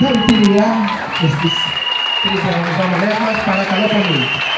Terpilihan Justice. Terus sama-sama, mas para kalau pemilu.